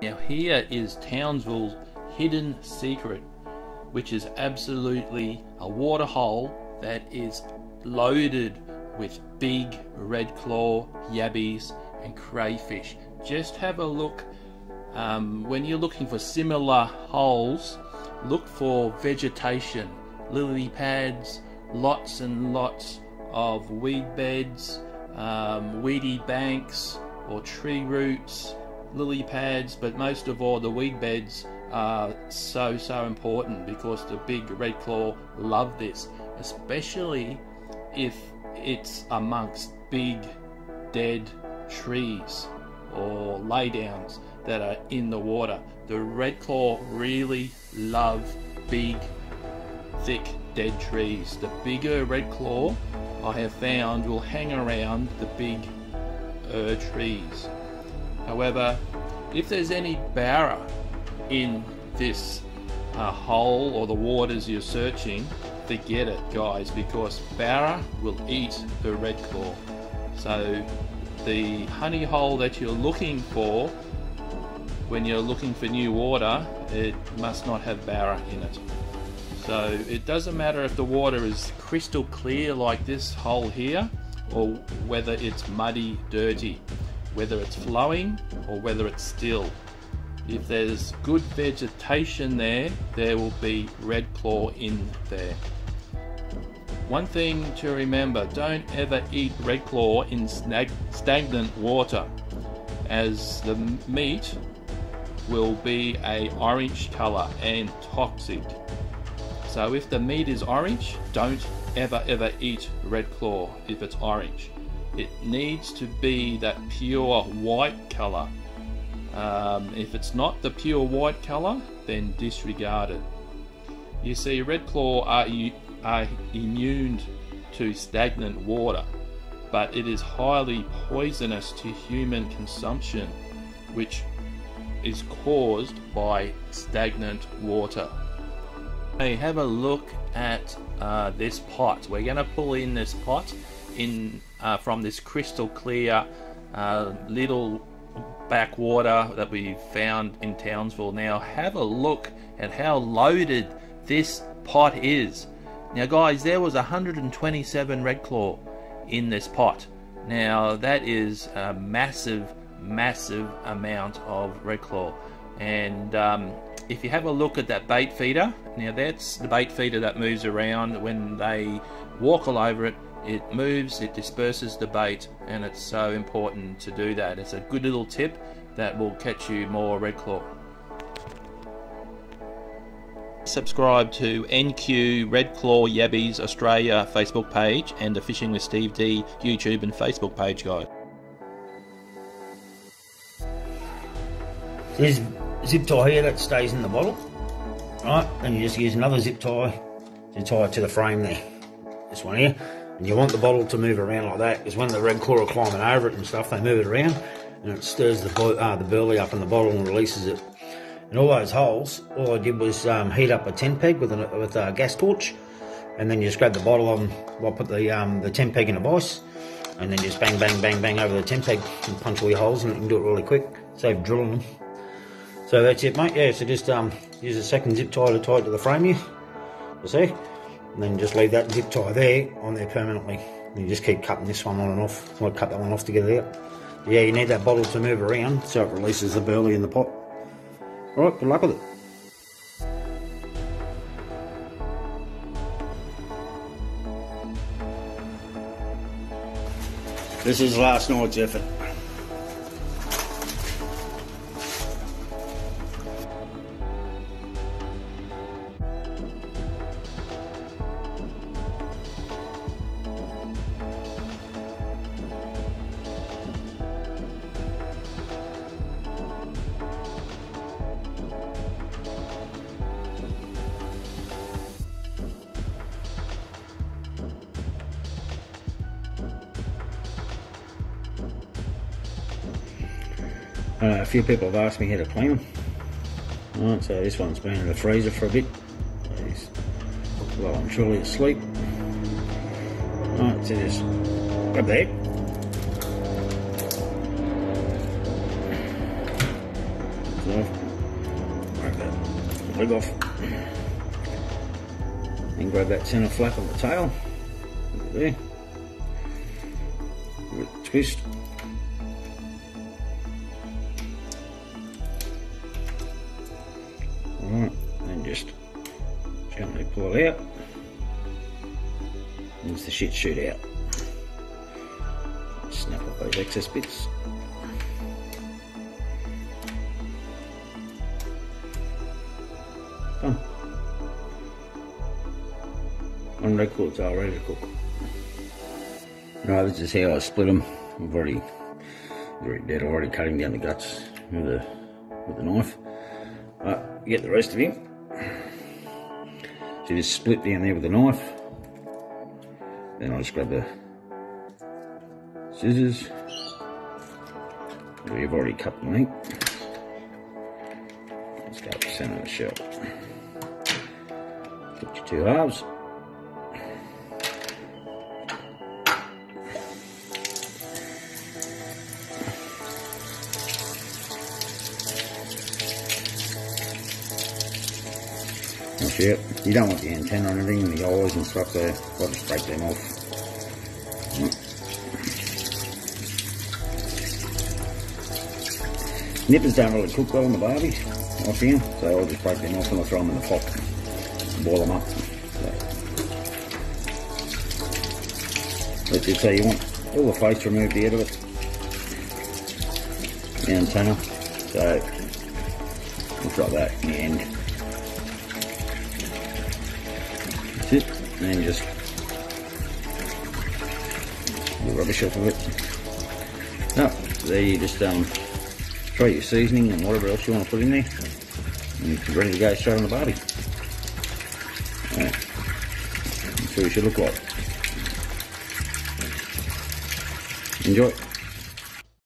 Now here is Townsville's hidden secret, which is absolutely a water hole that is loaded with big red claw, yabbies and crayfish. Just have a look um, when you're looking for similar holes, look for vegetation, lily pads, lots and lots of weed beds, um, weedy banks or tree roots, lily pads, but most of all the weed beds are so so important because the big red claw love this, especially if it's amongst big dead trees or laydowns that are in the water. The red claw really love big, thick, dead trees. The bigger red claw I have found will hang around the big er trees. However, if there's any barra in this uh, hole or the waters you're searching, forget it, guys, because barra will eat the red claw. So the honey hole that you're looking for when you're looking for new water, it must not have barra in it. So it doesn't matter if the water is crystal clear like this hole here, or whether it's muddy, dirty, whether it's flowing or whether it's still. If there's good vegetation there, there will be red claw in there. One thing to remember, don't ever eat red claw in stagnant water as the meat will be a orange color and toxic. So if the meat is orange, don't ever ever eat red claw if it's orange. It needs to be that pure white color. Um, if it's not the pure white color, then disregard it. You see, red claw are, are immune to stagnant water, but it is highly poisonous to human consumption, which is caused by stagnant water. Hey, have a look at uh, this pot. We're going to pull in this pot in uh, from this crystal clear uh, little backwater that we found in Townsville. Now have a look at how loaded this pot is. Now guys, there was 127 red claw in this pot. Now that is a massive massive amount of red claw and um, if you have a look at that bait feeder now that's the bait feeder that moves around when they walk all over it it moves it disperses the bait and it's so important to do that it's a good little tip that will catch you more red claw subscribe to NQ Red Claw Yabbies Australia Facebook page and the Fishing with Steve D YouTube and Facebook page guys There's zip tie here that stays in the bottle, right? And you just use another zip tie to tie it to the frame there. This one here. And you want the bottle to move around like that because when the red are climbing over it and stuff, they move it around and it stirs the, uh, the burley up in the bottle and releases it. And all those holes, all I did was um, heat up a tent peg with a, with a gas torch and then you just grab the bottle and well, put the, um, the tent peg in a vise and then just bang, bang, bang, bang over the tent peg and punch all your holes and you can do it really quick. Save drilling them. So that's it mate, yeah, so just um, use a second zip tie to tie it to the frame here, you see? And then just leave that zip tie there on there permanently. And you just keep cutting this one on and off. Might cut that one off to get it out. Yeah, you need that bottle to move around so it releases the burley in the pot. Alright, good luck with it. This is last night's effort. Uh, a few people have asked me how to clean them. Right, so this one's been in the freezer for a bit. He's well and truly asleep. Right, so just grab that. off. Break that leg off. And grab that centre flap on the tail. There. Give it a twist. Out. And the shit shoot out. Snap off those excess bits. Done. On record, it's all ready to cook. Right, this is how I split them. I've already, already dead, already cutting down the guts with a with a knife. Right, get the rest of him. Just split down there with a knife. Then I'll just grab the scissors. We've already cut the meat. Let's go up the center of the shell. Get your two halves. You don't want the antenna and everything, the eyes and stuff there. I'll just break them off. Nippers don't really cook well on the barbie, I found, so I'll just break them off and I'll throw them in the pot and boil them up. So. That's it, so you want all the face removed out of it. The antenna. So we'll drop that in the end. That's it. And just rubbish off of it. Now, there you just um try your seasoning and whatever else you want to put in there. And you're ready to go straight on the barbie. Alright. That's what it should look like. Enjoy.